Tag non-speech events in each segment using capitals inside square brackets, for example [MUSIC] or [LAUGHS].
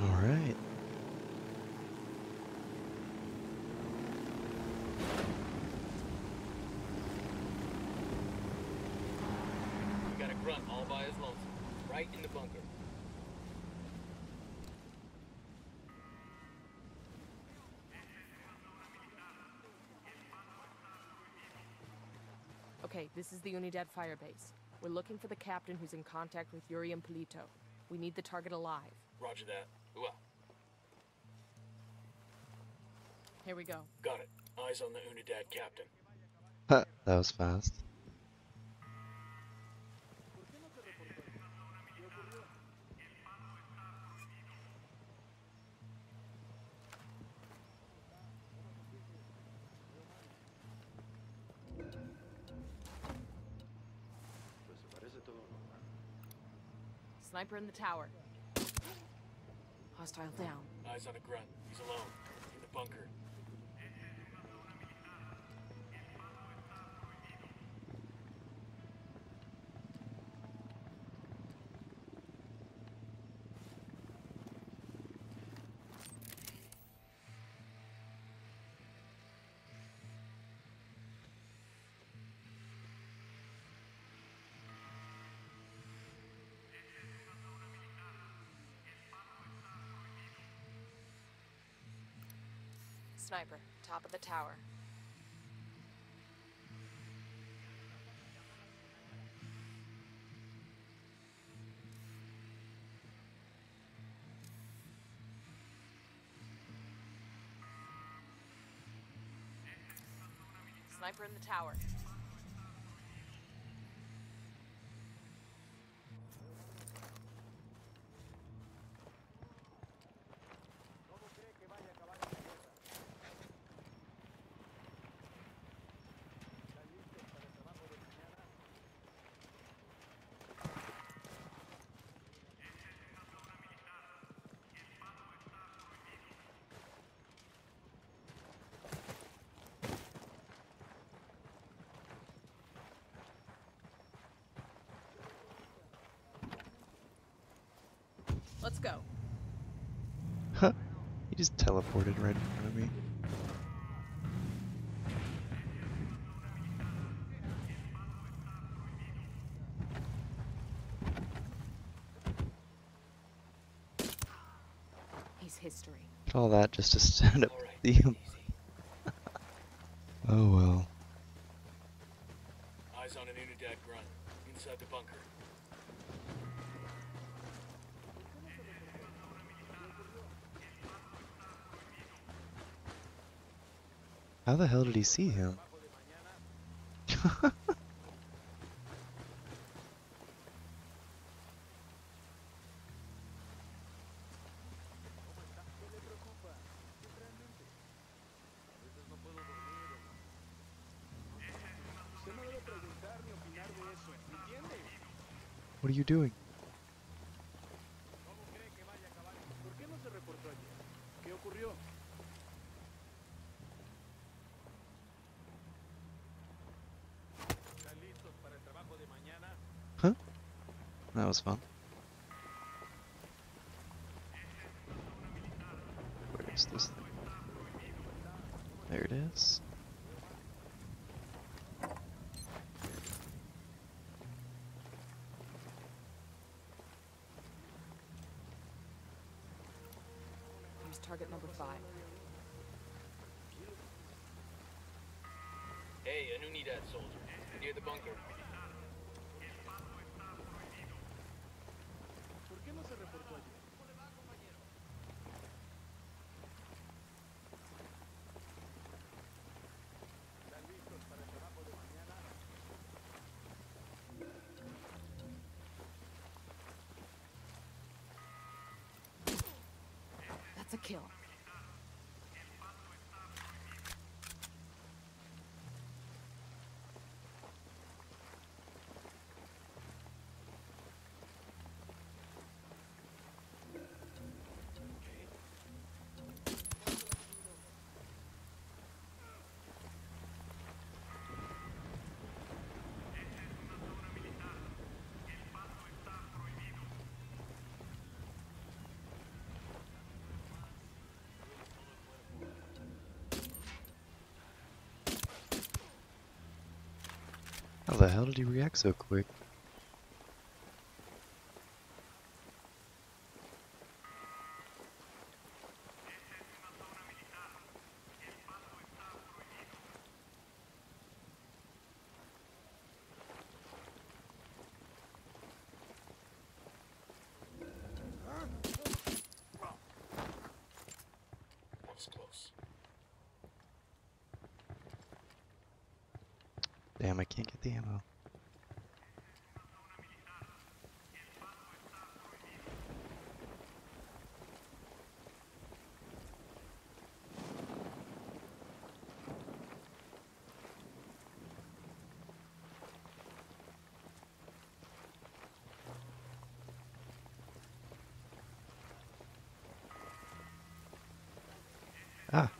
All right. We got a grunt all by his lonesome, right in the bunker. Okay, this is the Unidad firebase. We're looking for the captain who's in contact with Yuri and Polito. We need the target alive. Roger that. Ooh, Here we go. got it. Eyes on the Unidad captain. That was fast. Sniper in the tower. Hostile down. Eyes on a grunt. He's alone. In the bunker. Sniper, top of the tower. Sniper in the tower. Let's go. Huh. He just teleported right in front of me. He's history. All that just to [LAUGHS] stand up All right. to see him. [LAUGHS] Oh well. Eyes on an Unidad grunt. Inside the bunker. How the hell did he see him? [LAUGHS] What are you doing? Was fun. Where is this thing? There it is. Here's target number five. Hey, an Unidad soldier. Near the bunker. Kill. The hell did he react so quick? Close. Damn, I can't get the ammo. Ah,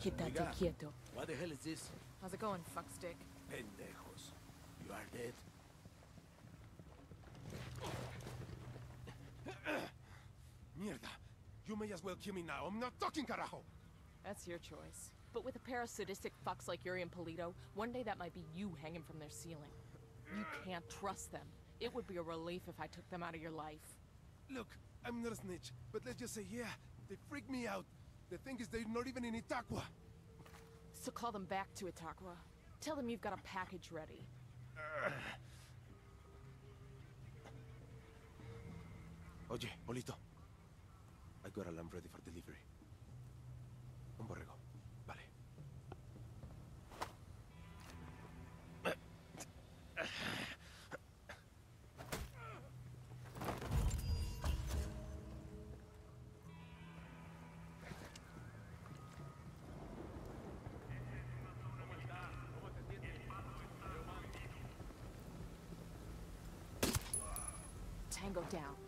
Quítate quieto. What the hell is this? How's it going, fuckstick? Pendejos. You are dead. [COUGHS] Mierda. You may as well kill me now. I'm not talking, carajo. That's your choice. But with a pair of sadistic fucks like Yuri and Polito, one day that might be you hanging from their ceiling. You can't trust them. It would be a relief if I took them out of your life. Look, I'm not a snitch, but let's just say, yeah, they freak me out. The thing is, they're not even in Itacua. So call them back to Itacua. Tell them you've got a package ready. Oye, Polito. I got a lamb ready for delivery. Tango down.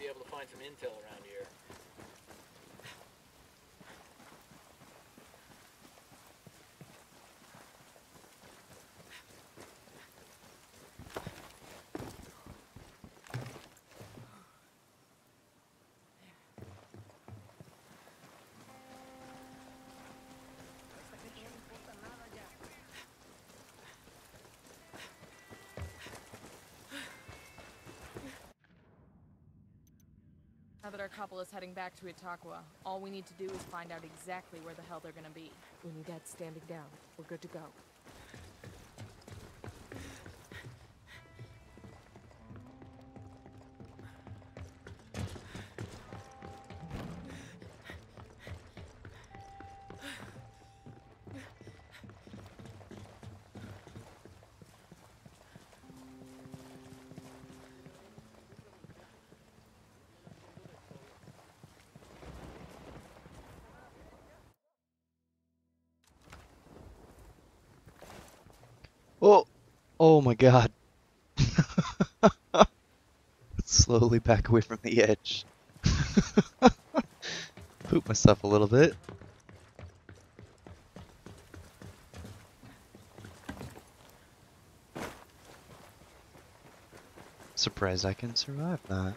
Be able to find some intel around here. Now that our couple is heading back to Itacua, all we need to do is find out exactly where the hell they're gonna be. When your dad's standing down, we're good to go. Oh my god. [LAUGHS] Slowly back away from the edge. [LAUGHS] Poop myself a little bit. Surprised I can survive that.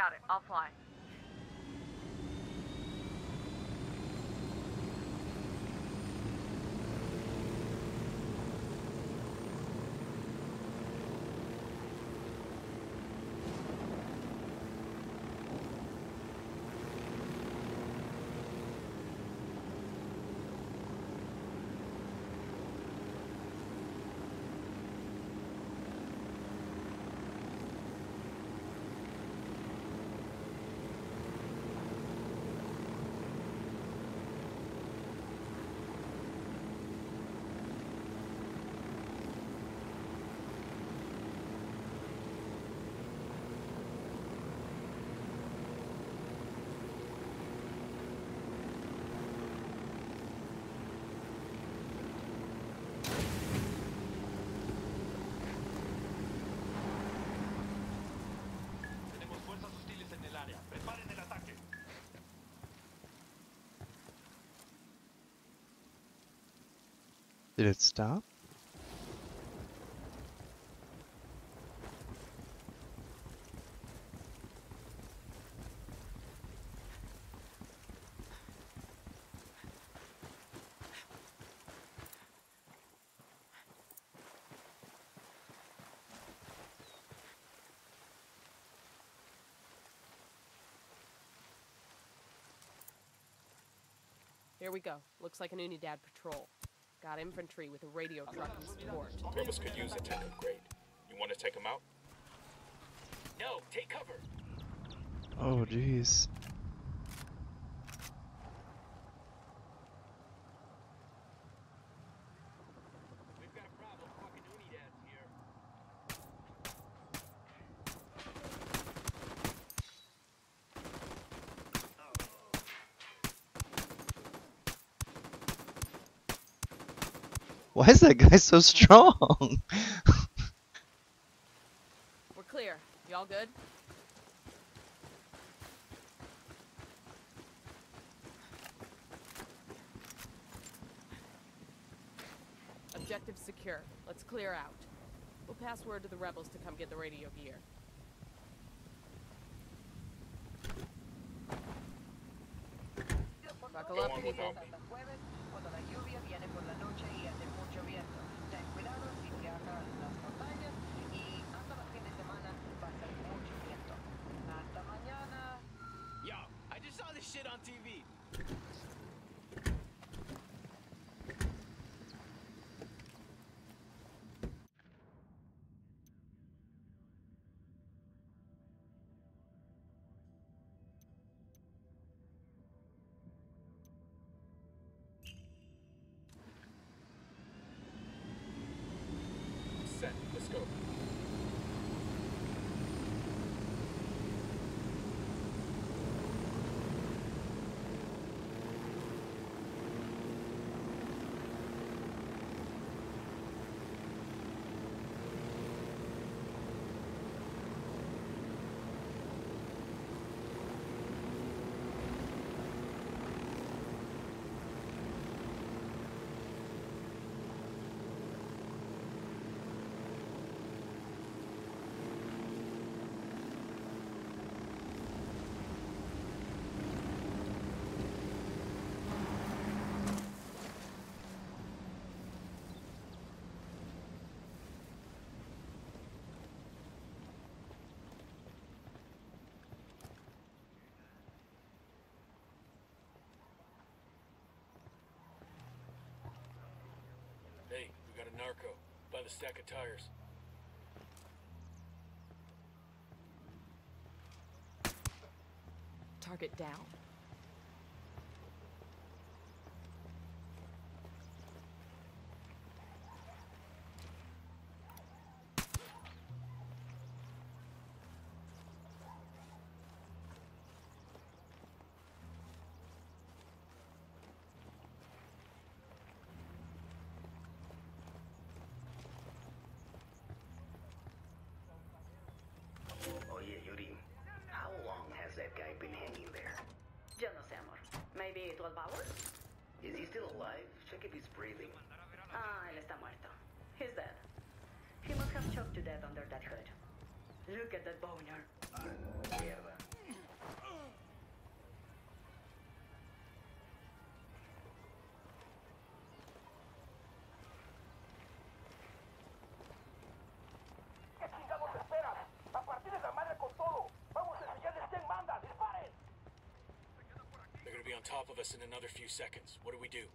Got it. I'll fly. Did it stop? Here we go. Looks like an Unidad patrol. Got infantry with a radio truck and support. Whoever's could use a tech upgrade. You want to take them out? No, take cover. Oh jeez. We've got a problem. Fucking Unidads here. Why is that guy so strong? We're clear. Y'all good? Objective secure. Let's clear out. We'll pass word to the rebels to come get the radio gear. Buckle up, Si viajas las montañas y hasta de semana va a ser mucho viento. Hasta mañana. Yo, I just saw this shit on TV. Narco by the stack of tires. Target down. Oye, Yuri, how long has that guy been hanging there? Yo no sé, amor. Maybe 12 hours? Is he still alive? Check if he's breathing. Ah, él está muerto. He's dead. He must have choked to death under that hood. Look at that boner. On top of us in another few seconds. What do we do?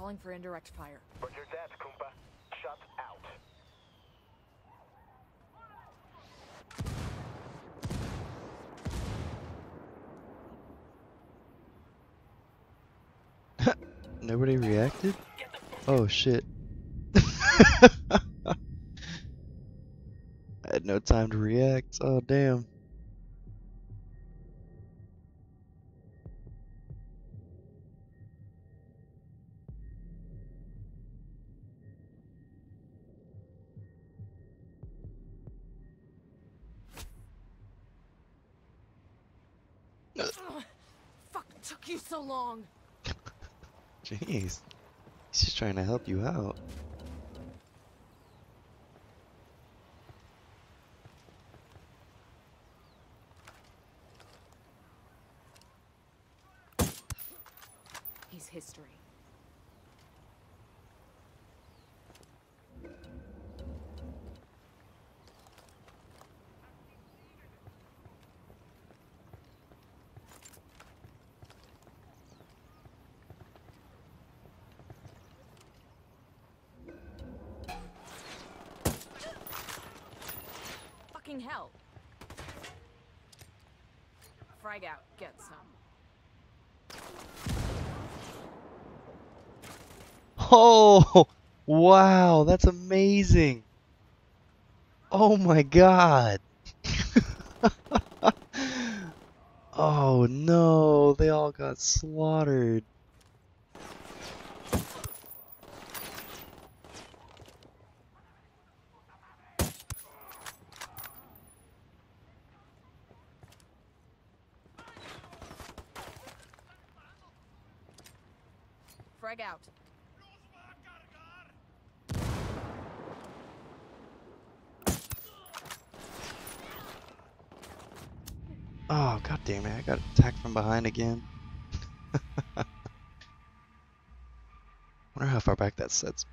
Calling for indirect fire. Roger that, Kumpa. Shut out. [LAUGHS] Nobody reacted? Oh shit. [LAUGHS] I had no time to react. Oh damn. Ugh, fuck took you so long. [LAUGHS] Jeez. He's just trying to help you out. He's history. Hell. Frag out, get some. Oh, wow, that's amazing. Oh my god. [LAUGHS] oh no, they all got slaughtered. Frag out. Oh, god damn it, I got attacked from behind again. [LAUGHS] Wonder how far back that sets.